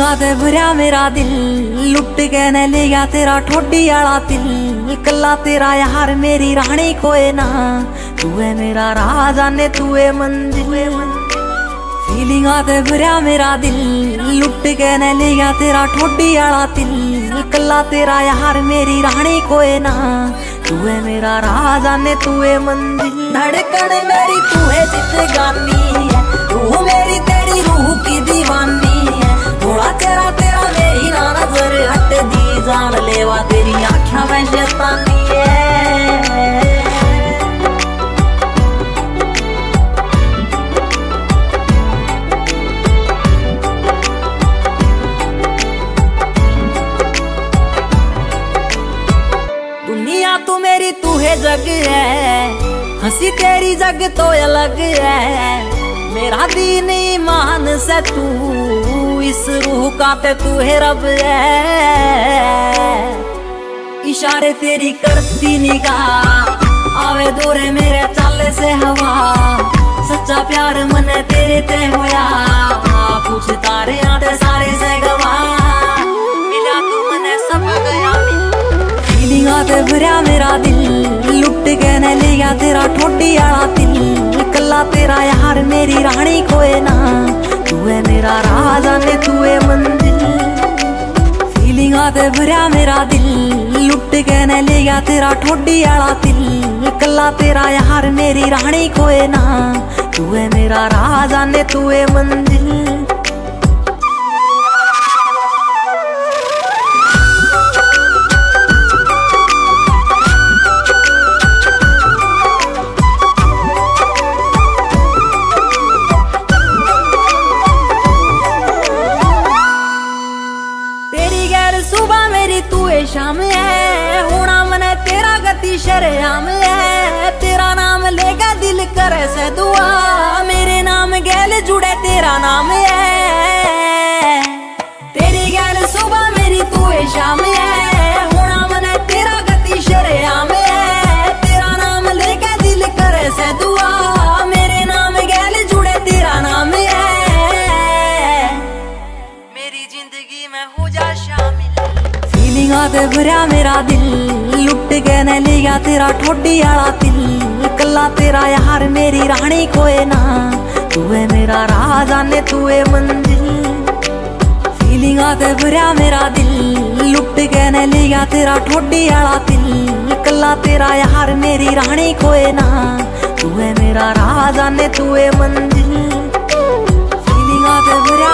फीलिंगा ते भरया मेरा दिल। लुट के न ले गया तेरा ठोडी आला दिल कला तेरा यार मेरी रानी कोई ना। तू है मेरा राजा ने तू है मंजिल। फीलिंगा ते भरया मेरा दिल। लुट के न ले गया तेरा ठोडी आला दिल कला तेरा यार मेरी रानी कोई ना। तू है मेरा राजा ने तू है मंजिल। धड़कन मेरी तू है जित गानी है। तू मेरी तेरी रूह की दीवानी। जग है। हँसी तेरी जग तो अलग है। मेरा दीन ईमान से तू इस रूह का ते तू है रब है। इशारे तेरी करती निगाह। आवे दूरे मेरे चाले से हवा। सच्चा प्यार मन तेरे ते होया। पूछ तारे आते सारे से गवा मिला तू मने सब गया। फीलिंगा ते मेरा दिल के लिया तेरा ठोडी आला दिल। कला तेरा यार, मेरी रानी कोई ना। तू है मेरा राजा ने तू है मंजिल। फीलिंगा ते भरया मेरा दिल। लुट के न लिया तेरा ठोडी आला दिल। कला तेरा यार, मेरी रानी कोई ना। तू है मेरा राजा ने तू है मंजिल सुबह मेरी तू शाम है। होना मन तेरा गति शरेआम है। तेरा नाम लेगा दिल करे से दुआ। मेरे नाम गैल जुड़े तेरा नाम है। तेरी गैल सुबह मेरी तू शाम है। होना मन तेरा गति शरेआम है। तेरा नाम लेगा दिल करे से दुआ। मेरे नाम गैल जुड़े तेरा नाम है। मेरी ज़िंदगी में हो जा शामिल फीलिंगा ते भरया मेरा दिल। लुट के न लिया तेरा ठोडी आला दिल कला तेरा यार मेरी रानी कोई ना। तू है मेरा राजा ने तू है मंजिल। फीलिंगा ते भरया मेरा दिल। लुट के न लिया तेरा ठोडी आला दिल कला तेरा यार मेरी रानी कोई ना। तू है मेरा राजा ने तू है मंजिल। फीलिंगा ते भरया